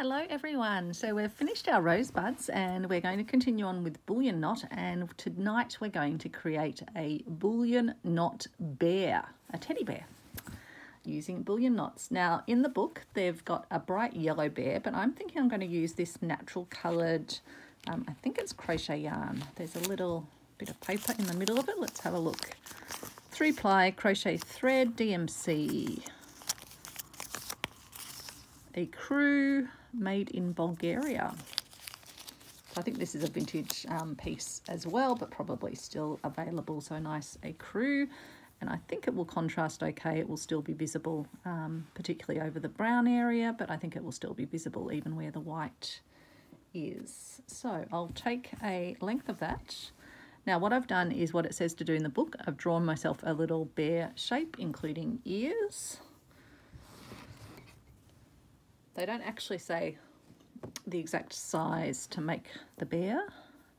Hello everyone. So we've finished our rosebuds and we're going to continue on with bullion knot and tonight we're going to create a bullion knot bear, a teddy bear using bullion knots. Now in the book they've got a bright yellow bear but I'm thinking I'm going to use this natural coloured, um, I think it's crochet yarn. There's a little bit of paper in the middle of it. Let's have a look. Three ply crochet thread DMC. Ecru made in Bulgaria. I think this is a vintage um, piece as well, but probably still available. So nice ecru. And I think it will contrast okay. It will still be visible, um, particularly over the brown area, but I think it will still be visible even where the white is. So I'll take a length of that. Now what I've done is what it says to do in the book. I've drawn myself a little bear shape, including ears. They don't actually say the exact size to make the bear,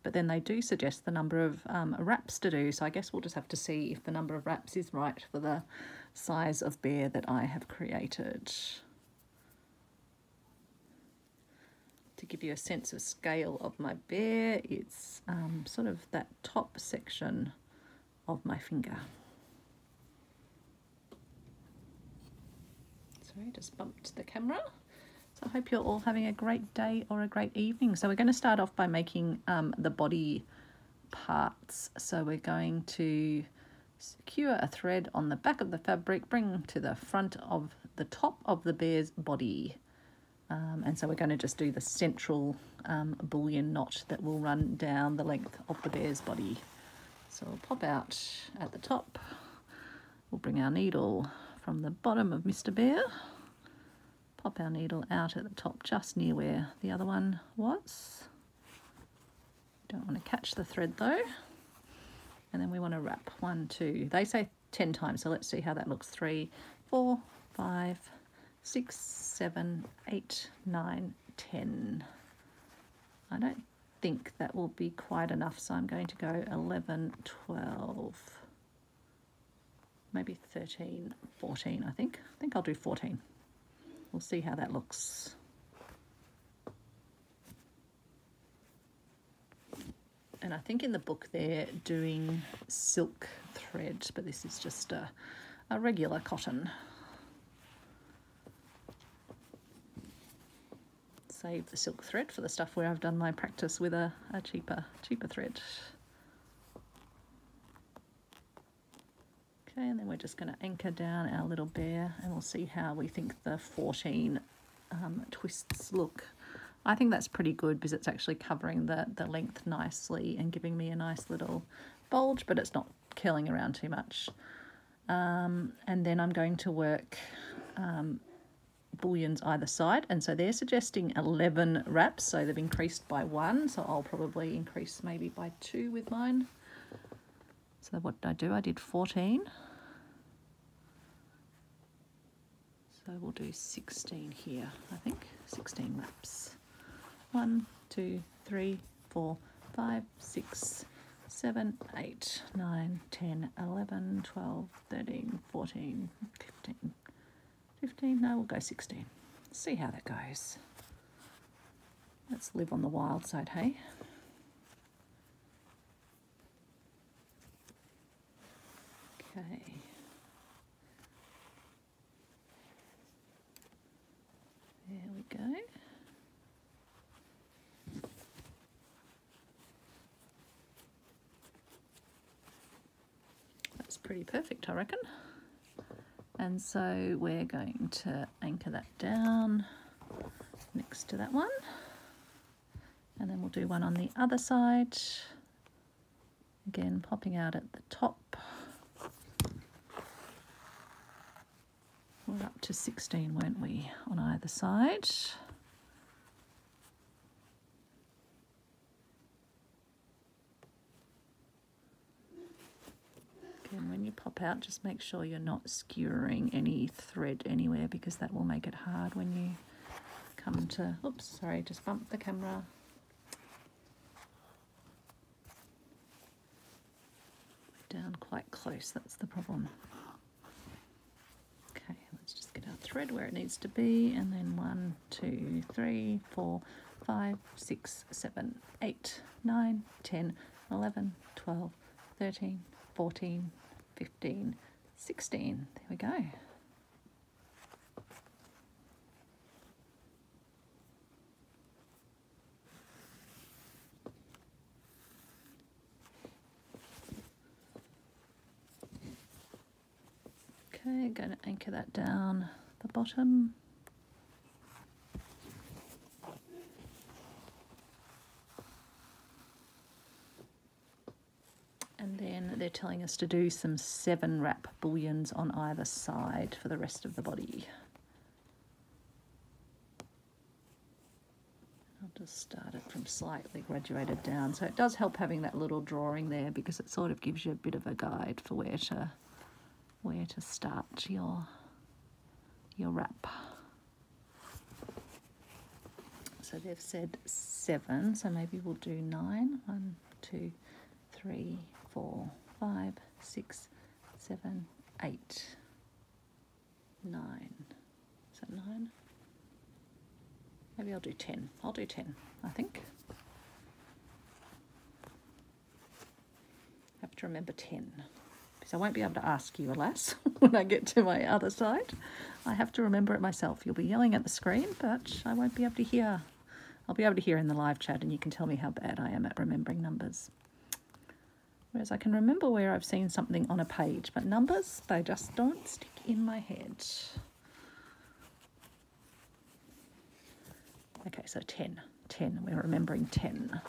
but then they do suggest the number of um, wraps to do. So I guess we'll just have to see if the number of wraps is right for the size of bear that I have created. To give you a sense of scale of my bear, it's um, sort of that top section of my finger. Sorry, just bumped the camera. So I hope you're all having a great day or a great evening. So we're going to start off by making um, the body parts. So we're going to secure a thread on the back of the fabric, bring to the front of the top of the bear's body. Um, and so we're going to just do the central um, bullion knot that will run down the length of the bear's body. So we'll pop out at the top. We'll bring our needle from the bottom of Mr. Bear pop our needle out at the top just near where the other one was. Don't want to catch the thread though. And then we want to wrap one, two. They say 10 times, so let's see how that looks. Three, four, five, six, seven, eight, nine, ten. I don't think that will be quite enough, so I'm going to go 11, 12, maybe 13, 14, I think. I think I'll do 14. We'll see how that looks. And I think in the book they're doing silk thread, but this is just a, a regular cotton. Save the silk thread for the stuff where I've done my practice with a, a cheaper, cheaper thread. And then we're just going to anchor down our little bear and we'll see how we think the 14 um, twists look. I think that's pretty good because it's actually covering the, the length nicely and giving me a nice little bulge, but it's not curling around too much. Um, and then I'm going to work um, bullions either side. And so they're suggesting 11 wraps, so they've increased by one. So I'll probably increase maybe by two with mine. So what did I do? I did 14. So we'll do 16 here, I think. 16 laps. 1, 2, 3, 4, 5, 6, 7, 8, 9, 10, 11, 12, 13, 14, 15. 15, no, we'll go 16. See how that goes. Let's live on the wild side, hey? Okay. There we go. That's pretty perfect, I reckon. And so we're going to anchor that down next to that one. And then we'll do one on the other side. Again, popping out at the top. We're to 16, weren't we, on either side? Again, when you pop out, just make sure you're not skewering any thread anywhere because that will make it hard when you come to, oops, sorry, just bump the camera. Down quite close, that's the problem. Thread where it needs to be and then one, two, three, four, five, six, seven, eight, nine, ten, eleven, twelve, thirteen, fourteen, fifteen, sixteen. There we go. Okay, going to anchor that down the bottom. And then they're telling us to do some seven wrap bullions on either side for the rest of the body. I'll just start it from slightly graduated down. So it does help having that little drawing there because it sort of gives you a bit of a guide for where to where to start your your wrap. So they've said seven, so maybe we'll do nine. One, two, three, four, five, six, seven, eight, nine. Is that nine? Maybe I'll do ten. I'll do ten, I think. Have to remember ten because I won't be able to ask you, alas, when I get to my other side. I have to remember it myself. You'll be yelling at the screen, but I won't be able to hear. I'll be able to hear in the live chat, and you can tell me how bad I am at remembering numbers. Whereas I can remember where I've seen something on a page, but numbers, they just don't stick in my head. Okay, so 10. 10. We're remembering 10.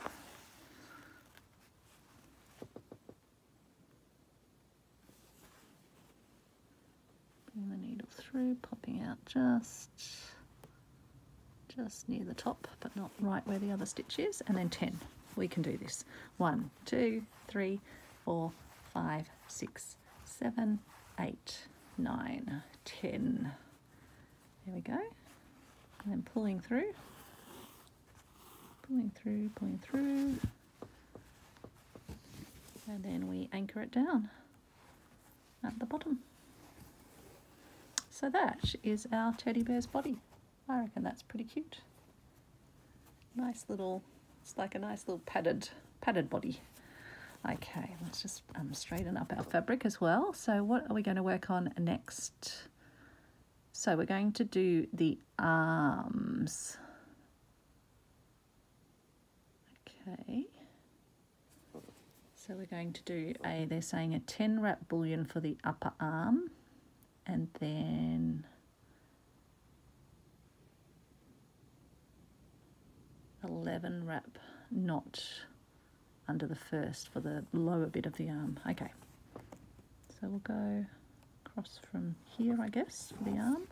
Bring the needle through, popping out just just near the top, but not right where the other stitch is, and then 10. We can do this. One, two, three, four, five, six, seven, eight, nine, ten. There we go. And then pulling through, pulling through, pulling through. And then we anchor it down at the bottom. So that is our teddy bear's body. I reckon that's pretty cute. Nice little, it's like a nice little padded, padded body. Okay, let's just um, straighten up our fabric as well. So what are we going to work on next? So we're going to do the arms. Okay. So we're going to do a, they're saying a 10 wrap bullion for the upper arm and then 11 wrap knot under the first for the lower bit of the arm. Okay, so we'll go across from here, I guess, for the arm.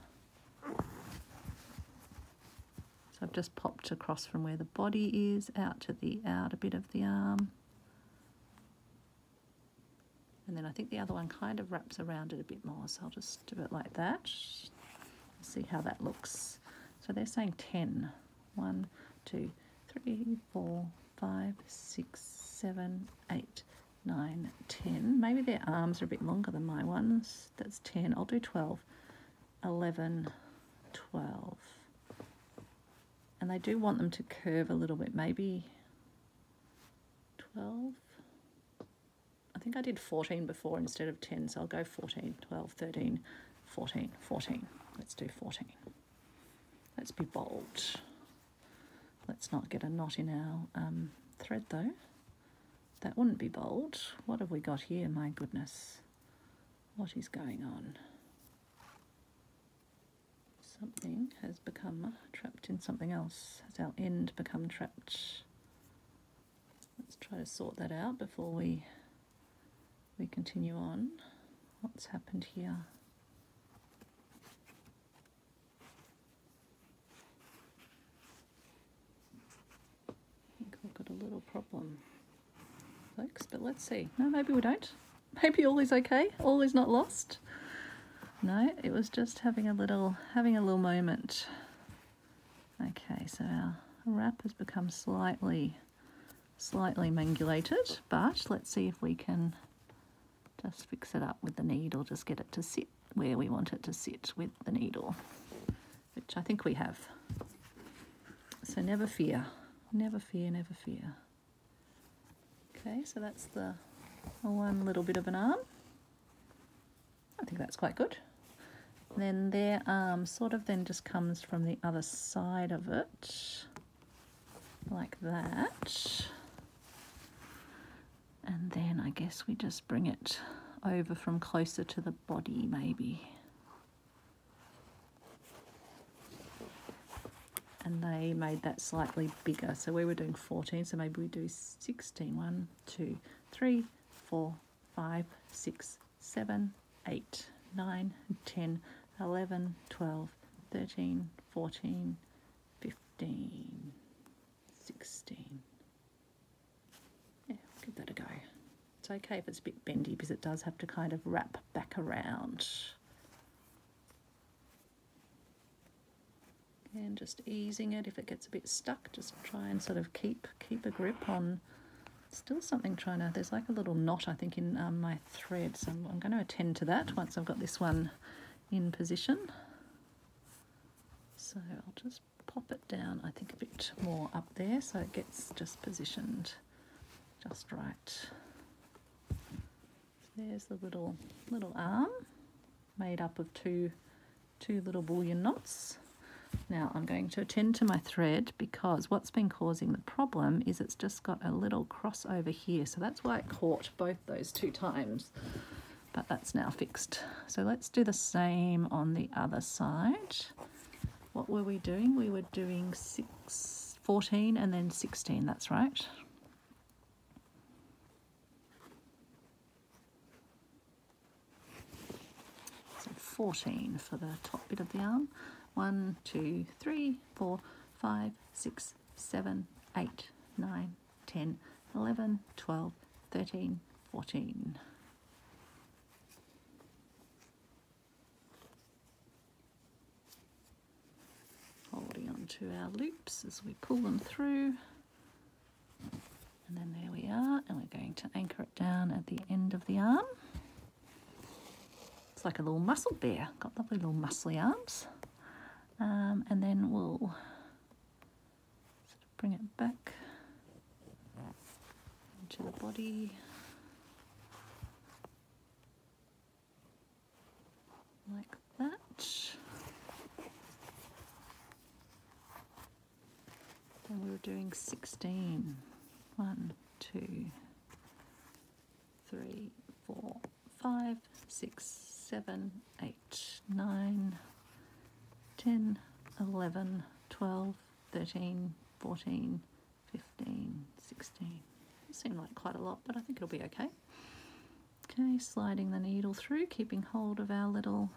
So I've just popped across from where the body is out to the outer bit of the arm. And then I think the other one kind of wraps around it a bit more, so I'll just do it like that. See how that looks. So they're saying 10. 1, 2, 3, 4, 5, 6, 7, 8, 9, 10. Maybe their arms are a bit longer than my ones. That's 10. I'll do 12. 11, 12. And they do want them to curve a little bit. Maybe 12. I think I did 14 before instead of 10, so I'll go 14, 12, 13, 14, 14. Let's do 14. Let's be bold. Let's not get a knot in our um, thread though. That wouldn't be bold. What have we got here? My goodness. What is going on? Something has become trapped in something else. Has our end become trapped? Let's try to sort that out before we we continue on, what's happened here? I think we've got a little problem, folks, but let's see. No, maybe we don't. Maybe all is okay. All is not lost. No, it was just having a little having a little moment. Okay, so our wrap has become slightly slightly mangulated, but let's see if we can just fix it up with the needle, just get it to sit where we want it to sit with the needle, which I think we have. So never fear, never fear, never fear. Okay, so that's the one little bit of an arm. I think that's quite good. Then their arm sort of then just comes from the other side of it, like that. I guess we just bring it over from closer to the body maybe. And they made that slightly bigger. So we were doing 14, so maybe we do 16. 1, 2, 3, 4, 5, 6, 7, 8, 9, 10, 11, 12, 13, 14, 15, 16. Yeah, give that a go. Okay if it's a bit bendy because it does have to kind of wrap back around. And just easing it. If it gets a bit stuck, just try and sort of keep keep a grip on. Still something trying to there's like a little knot I think in um, my thread. So I'm, I'm going to attend to that once I've got this one in position. So I'll just pop it down I think a bit more up there so it gets just positioned just right there's the little little arm made up of two two little bullion knots now I'm going to attend to my thread because what's been causing the problem is it's just got a little cross over here. So that's why it caught both those two times, but that's now fixed. So let's do the same on the other side. What were we doing? We were doing six, 14 and then 16, that's right. So 14 for the top bit of the arm. 1, 2, 3, 4, 5, 6, 7, 8, 9, 10, 11, 12, 13, 14. Holding on to our loops as we pull them through. And then there we are, and we're going to anchor it down at the end of the arm. It's like a little muscle bear, got lovely little muscly arms um, and then we'll sort of bring it back into the body like that. Then we were doing 16. 1, 2, 3, 4, 5, 6, 7, 8, 9, 10, 11, 12, 13, 14, 15, 16. It seemed like quite a lot, but I think it'll be okay. Okay, sliding the needle through, keeping hold of our little,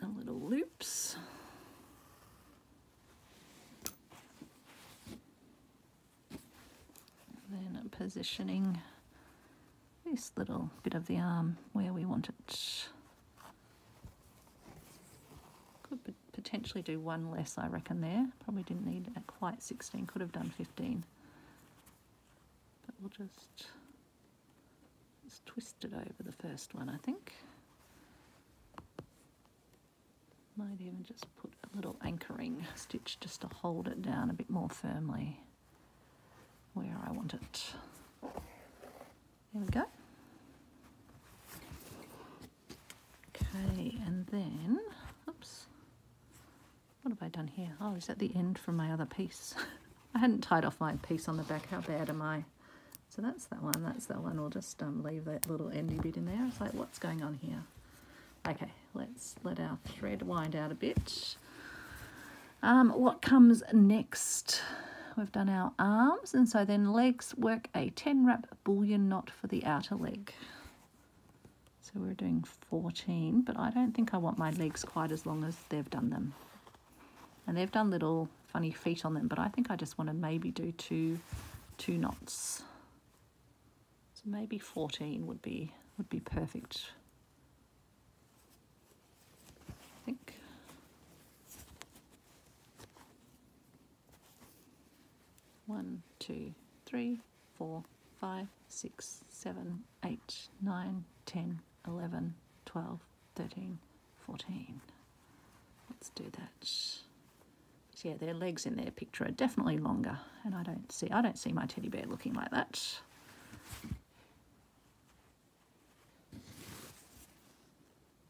our little loops. then positioning this little bit of the arm where we want it could potentially do one less, I reckon, there. Probably didn't need quite 16, could have done 15. But we'll just, just twist it over the first one, I think. Might even just put a little anchoring stitch just to hold it down a bit more firmly where I want it. There we go. Okay, and then, oops, what have I done here? Oh, is that the end from my other piece? I hadn't tied off my piece on the back. How bad am I? So that's that one. That's that one. We'll just um, leave that little endy bit in there. It's like, what's going on here? Okay, let's let our thread wind out a bit. Um, what comes next? We've done our arms, and so then legs work a 10 wrap bullion knot for the outer leg. So we're doing 14, but I don't think I want my legs quite as long as they've done them. And they've done little funny feet on them but I think I just want to maybe do two two knots. So maybe 14 would be would be perfect. I think one two three four five six seven eight nine 10, 11, 12, 13, 14. Let's do that. So yeah, their legs in their picture are definitely longer, and I don't see I don't see my teddy bear looking like that.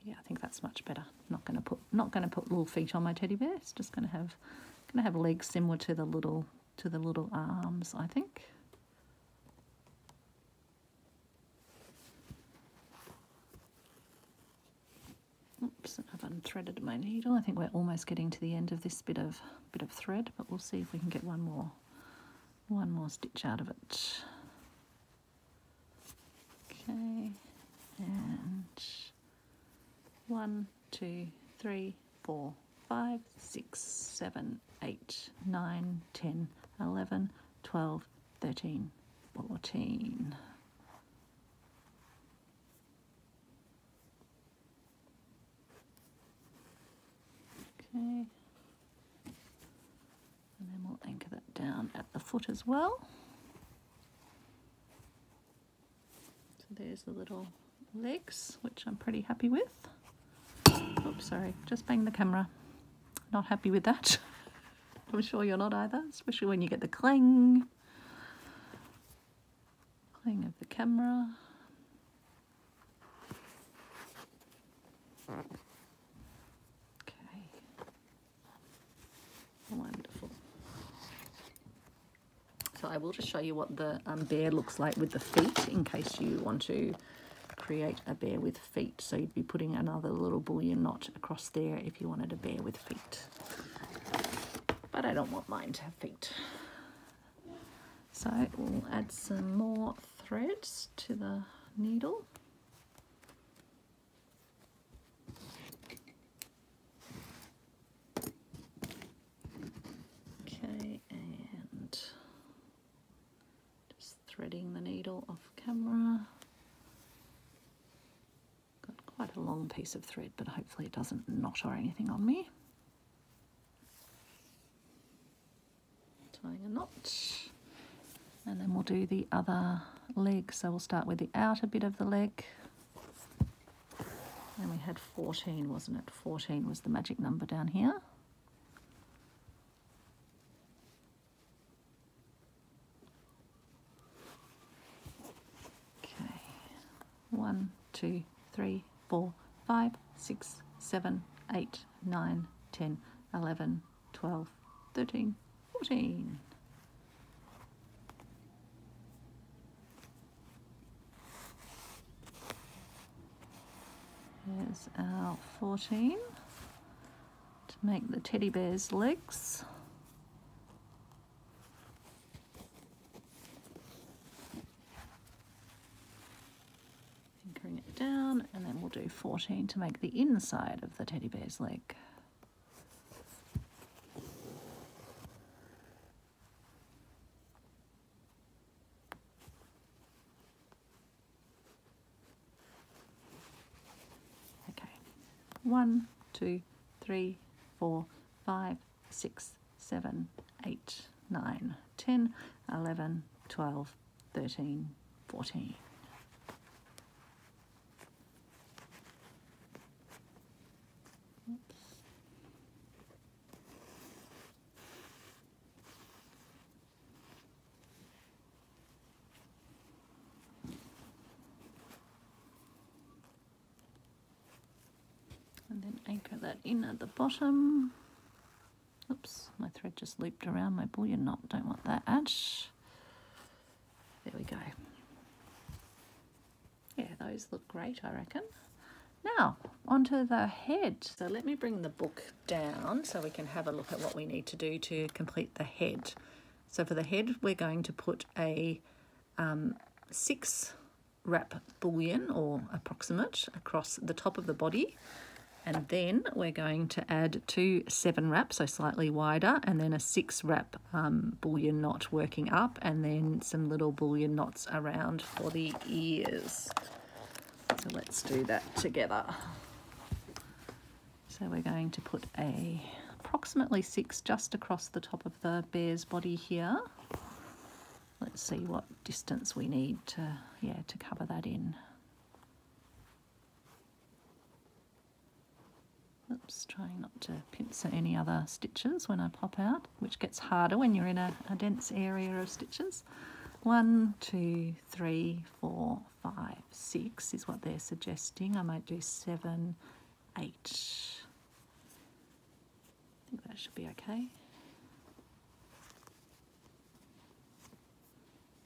Yeah, I think that's much better. Not to put not to put little feet on my teddy bear. It's just to have to have legs similar to the little to the little arms, I think. Oops, I've unthreaded my needle. I think we're almost getting to the end of this bit of bit of thread, but we'll see if we can get one more one more stitch out of it. Okay, and one, two, three, four, five, six, seven, eight, nine, ten, eleven, twelve, thirteen, fourteen. And then we'll anchor that down at the foot as well. So there's the little legs, which I'm pretty happy with. Oops, sorry, just bang the camera. Not happy with that. I'm sure you're not either, especially when you get the clang. Clang of the camera. Okay. Wonderful. So I will just show you what the um, bear looks like with the feet in case you want to create a bear with feet. So you'd be putting another little bullion knot across there if you wanted a bear with feet. But I don't want mine to have feet. So we'll add some more threads to the needle. Okay, and just off camera. Got quite a long piece of thread, but hopefully it doesn't knot or anything on me. Tying a knot. And then we'll do the other leg. So we'll start with the outer bit of the leg. And we had 14, wasn't it? 14 was the magic number down here. Okay, one, two, three, four, five, six, seven, eight, nine, ten, eleven, twelve, thirteen, fourteen. There's our 14 to make the teddy bear's legs. Anchoring it down and then we'll do 14 to make the inside of the teddy bear's leg. Okay, one, two, three, four, five, six, seven, eight, nine, ten, eleven, twelve, thirteen, fourteen. Oops. and then anchor that in at the bottom. Oops, my thread just looped around my bullion knot. Don't want that. There we go. Yeah, those look great, I reckon. Now, onto the head. So let me bring the book down so we can have a look at what we need to do to complete the head. So for the head, we're going to put a um, six wrap bullion or approximate across the top of the body and then we're going to add two seven wraps, so slightly wider, and then a six wrap um, bullion knot working up, and then some little bullion knots around for the ears. So let's do that together. So we're going to put a approximately six just across the top of the bear's body here. Let's see what distance we need to, yeah, to cover that in. Oops, trying not to pincer any other stitches when I pop out, which gets harder when you're in a, a dense area of stitches. One, two, three, four, five, six is what they're suggesting. I might do seven, eight. I think that should be okay.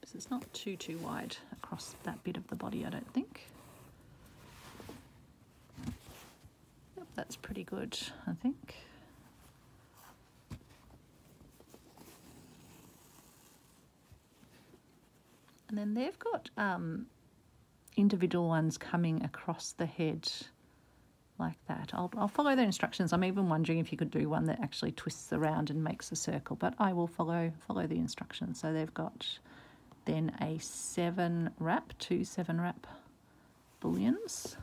Because it's not too, too wide across that bit of the body, I don't think. That's pretty good, I think. And then they've got um, individual ones coming across the head like that. I'll, I'll follow the instructions. I'm even wondering if you could do one that actually twists around and makes a circle, but I will follow follow the instructions. So they've got then a seven wrap, two seven wrap bullions.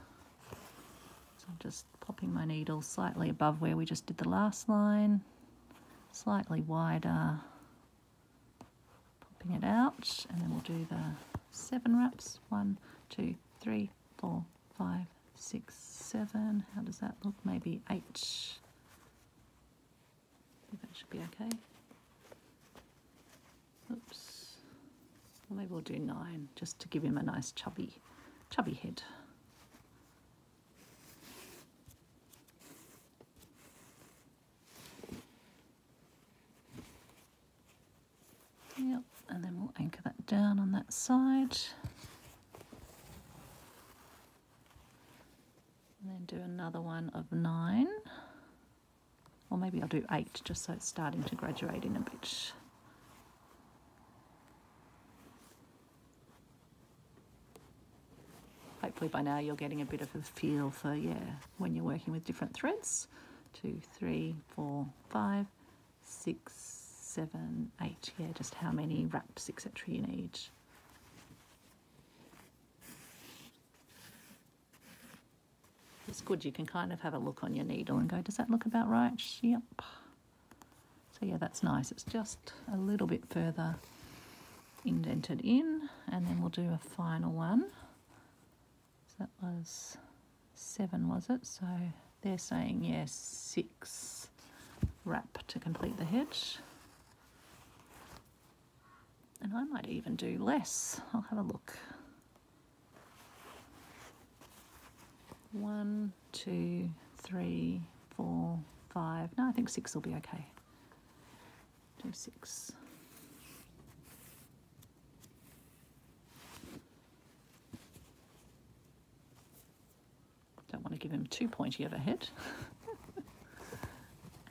So I'm just popping my needle slightly above where we just did the last line, slightly wider, popping it out, and then we'll do the seven wraps. One, two, three, four, five, six, seven. How does that look? Maybe eight. That should be okay. Oops. Maybe we'll do nine, just to give him a nice chubby, chubby head. Yep, and then we'll anchor that down on that side. And then do another one of nine. Or maybe I'll do eight just so it's starting to graduate in a bit. Hopefully by now you're getting a bit of a feel for, yeah, when you're working with different threads. Two, three, four, five, six, seven, eight. Yeah, just how many wraps, etc. you need. It's good, you can kind of have a look on your needle and go, does that look about right? Yep. So yeah, that's nice. It's just a little bit further indented in and then we'll do a final one. So that was seven, was it? So they're saying, yes, six wrap to complete the head. And I might even do less. I'll have a look. One, two, three, four, five. No, I think six will be okay. Do six. Don't want to give him too pointy of a head.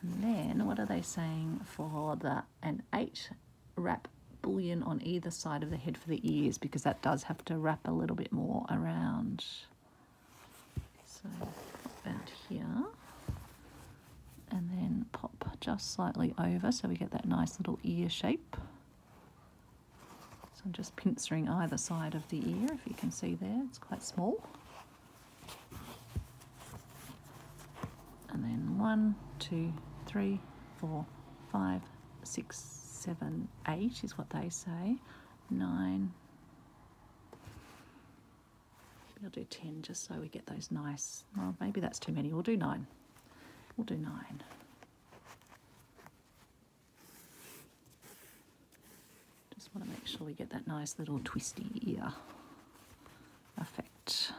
and then what are they saying for the an eight wrap bullion on either side of the head for the ears because that does have to wrap a little bit more around. So about here. And then pop just slightly over so we get that nice little ear shape. So I'm just pincering either side of the ear, if you can see there, it's quite small. And then one, two, three, four, five, six, seven, eight is what they say. Nine, I'll do 10 just so we get those nice, well, maybe that's too many. We'll do nine. We'll do nine. Just want to make sure we get that nice little twisty ear effect.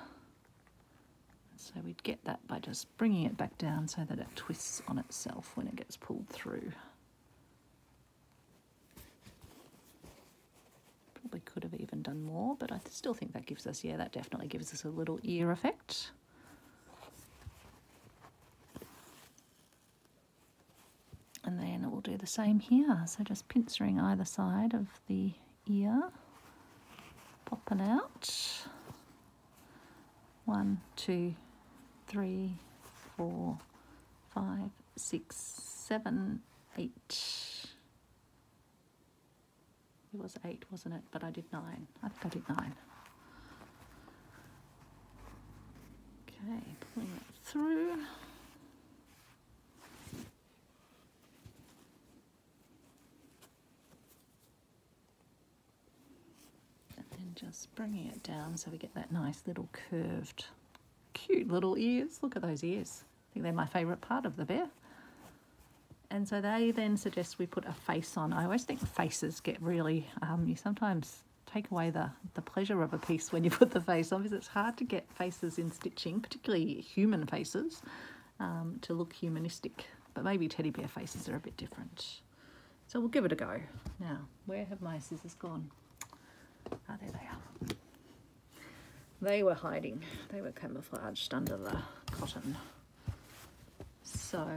So we'd get that by just bringing it back down so that it twists on itself when it gets pulled through. Probably could have even done more, but I still think that gives us, yeah, that definitely gives us a little ear effect. And then we'll do the same here. So just pincering either side of the ear, popping out. One, two, three, four, five, six, seven, eight. It was eight, wasn't it? But I did nine. I think I did nine. Okay, pulling it through. And then just bringing it down so we get that nice little curved, cute little ears. Look at those ears. I think they're my favourite part of the bear. And so they then suggest we put a face on. I always think faces get really, um, you sometimes take away the, the pleasure of a piece when you put the face on because it's hard to get faces in stitching, particularly human faces, um, to look humanistic. But maybe teddy bear faces are a bit different. So we'll give it a go. Now, where have my scissors gone? Ah, there they are. They were hiding. They were camouflaged under the cotton. So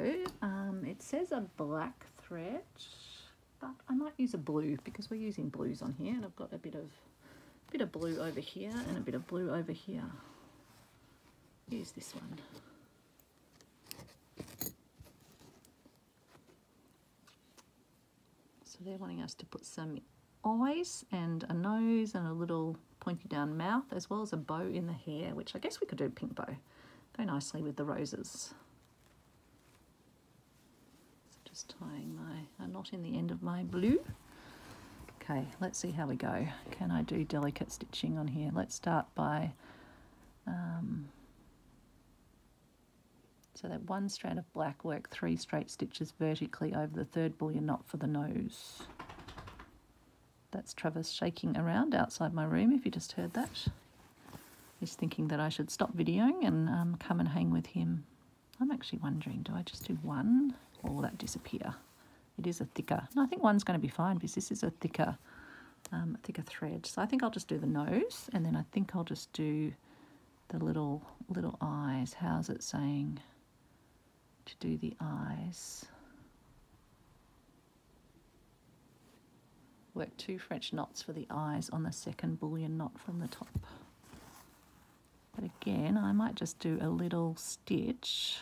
um, it says a black thread, but I might use a blue because we're using blues on here, and I've got a bit of bit of blue over here and a bit of blue over here. Use this one. So they're wanting us to put some eyes and a nose and a little pointy down mouth as well as a bow in the hair, which I guess we could do a pink bow. Go nicely with the roses. Just tying my a knot in the end of my blue. Okay, let's see how we go. Can I do delicate stitching on here? Let's start by um, so that one strand of black work three straight stitches vertically over the third bullion knot for the nose. That's Travis shaking around outside my room, if you just heard that. He's thinking that I should stop videoing and um, come and hang with him. I'm actually wondering, do I just do one will that disappear? It is a thicker. I think one's going to be fine because this is a thicker, um, thicker thread. So I think I'll just do the nose and then I think I'll just do the little little eyes. How's it saying? to do the eyes. Work two French knots for the eyes on the second bullion knot from the top. But again, I might just do a little stitch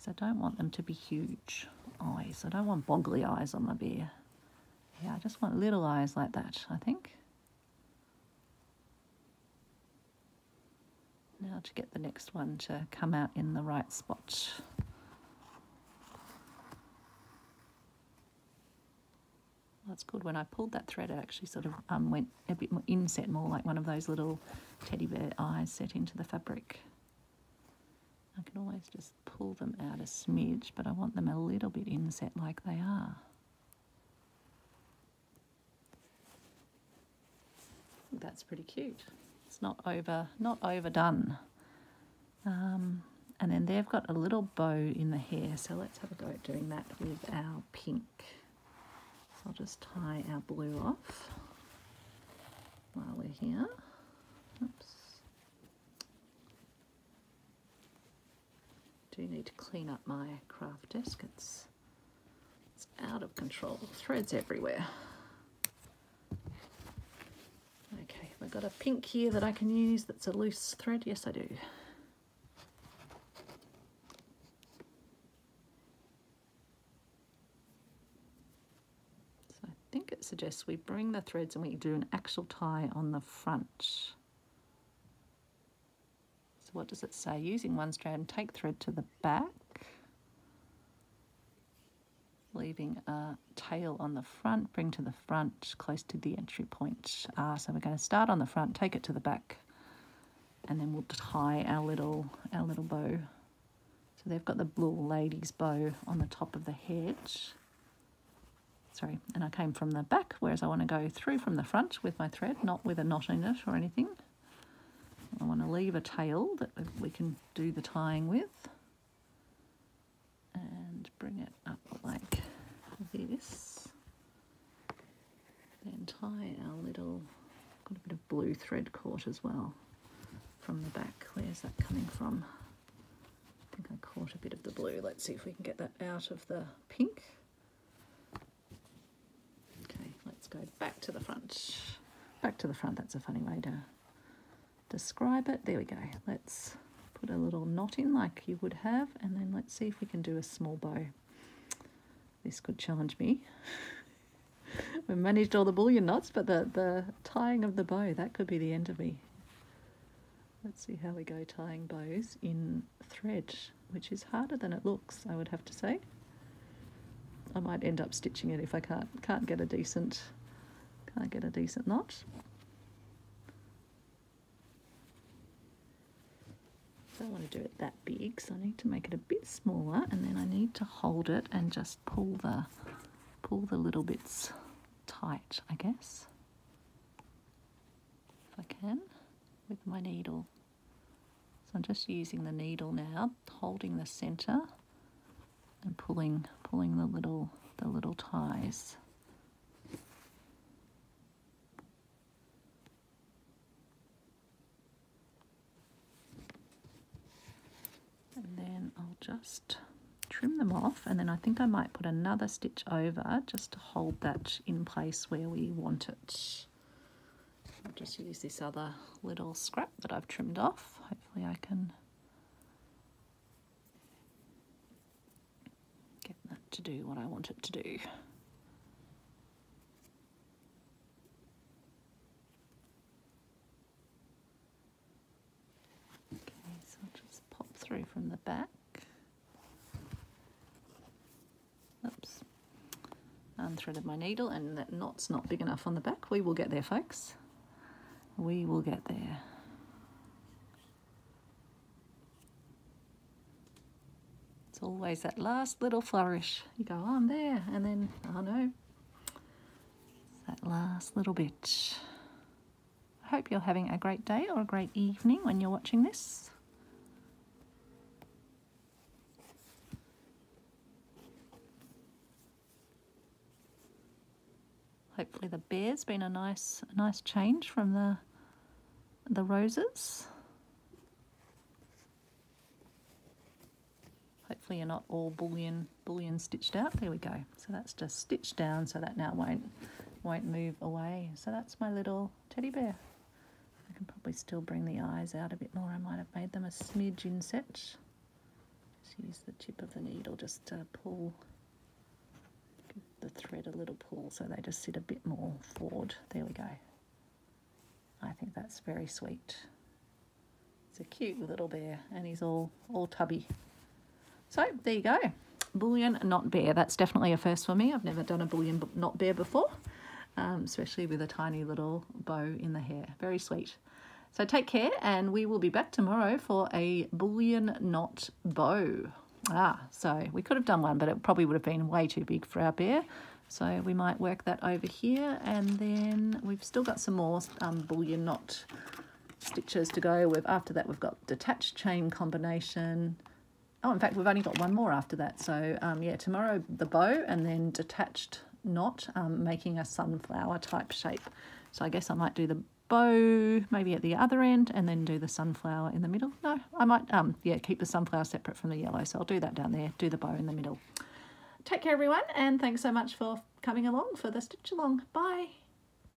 because I don't want them to be huge eyes. I don't want boggly eyes on my bear. Yeah, I just want little eyes like that, I think. Now to get the next one to come out in the right spot. That's good. When I pulled that thread, it actually sort of um, went a bit more inset, more like one of those little teddy bear eyes set into the fabric. I can always just pull them out a smidge, but I want them a little bit inset like they are. That's pretty cute. It's not over, not overdone. Um, and then they've got a little bow in the hair, so let's have a go at doing that with our pink. So I'll just tie our blue off while we're here. Oops. Do need to clean up my craft desk. It's it's out of control. Threads everywhere. Okay, I've got a pink here that I can use that's a loose thread. Yes, I do. So I think it suggests we bring the threads and we do an actual tie on the front. So what does it say? Using one strand, take thread to the back leaving a tail on the front, bring to the front close to the entry point. Uh, so we're going to start on the front, take it to the back, and then we'll tie our little, our little bow. So they've got the little lady's bow on the top of the head. Sorry, and I came from the back, whereas I want to go through from the front with my thread, not with a knot in it or anything. I want to leave a tail that we can do the tying with and bring it up like this. Then tie our little, got a bit of blue thread caught as well from the back. Where's that coming from? I think I caught a bit of the blue. Let's see if we can get that out of the pink. Okay, let's go back to the front. Back to the front, that's a funny way to describe it. There we go. Let's put a little knot in like you would have and then let's see if we can do a small bow. This could challenge me. we managed all the bullion knots but the, the tying of the bow, that could be the end of me. Let's see how we go tying bows in thread, which is harder than it looks, I would have to say. I might end up stitching it if I can't can't get a decent can't get a decent knot. Don't want to do it that big, so I need to make it a bit smaller and then I need to hold it and just pull the pull the little bits tight, I guess. If I can, with my needle. So I'm just using the needle now, holding the center and pulling pulling the little the little ties. And then I'll just trim them off and then I think I might put another stitch over just to hold that in place where we want it. I'll just use this other little scrap that I've trimmed off. Hopefully I can get that to do what I want it to do. Okay, so I'll just pop through from the back. Oops. Unthreaded my needle and that knot's not big enough on the back. We will get there, folks. We will get there. It's always that last little flourish. You go, oh, I'm there, and then, oh no, that last little bit. I hope you're having a great day or a great evening when you're watching this. Hopefully the bear's been a nice, nice change from the the roses. Hopefully you're not all bullion bullion stitched out. There we go. So that's just stitched down so that now won't won't move away. So that's my little teddy bear. I can probably still bring the eyes out a bit more. I might have made them a smidge inset. Just use the tip of the needle just to pull the thread a little pull so they just sit a bit more forward. There we go. I think that's very sweet. It's a cute little bear and he's all, all tubby. So there you go. Bullion knot bear. That's definitely a first for me. I've never done a bullion knot bear before, um, especially with a tiny little bow in the hair. Very sweet. So take care and we will be back tomorrow for a bullion knot bow. Ah, so we could have done one, but it probably would have been way too big for our bear. So we might work that over here and then we've still got some more um, bullion knot stitches to go with. After that we've got detached chain combination. Oh, in fact, we've only got one more after that. So um, yeah, tomorrow the bow and then detached knot, um, making a sunflower type shape. So I guess I might do the bow maybe at the other end and then do the sunflower in the middle. No, I might, um, yeah, keep the sunflower separate from the yellow. So I'll do that down there, do the bow in the middle. Take care, everyone, and thanks so much for coming along for the stitch along. Bye.